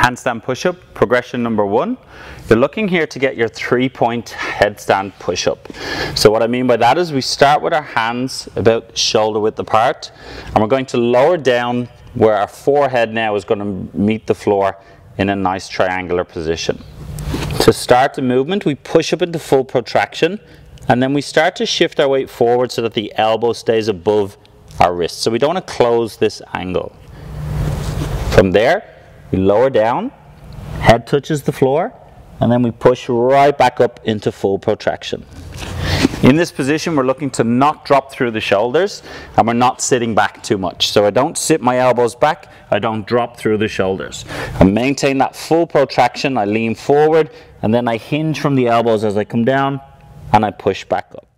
handstand push-up, progression number one. You're looking here to get your three-point headstand push-up. So what I mean by that is we start with our hands about shoulder width apart, and we're going to lower down where our forehead now is going to meet the floor in a nice triangular position. To start the movement, we push up into full protraction, and then we start to shift our weight forward so that the elbow stays above our wrist. So we don't want to close this angle. From there, we lower down, head touches the floor, and then we push right back up into full protraction. In this position, we're looking to not drop through the shoulders and we're not sitting back too much. So I don't sit my elbows back, I don't drop through the shoulders. I maintain that full protraction, I lean forward and then I hinge from the elbows as I come down and I push back up.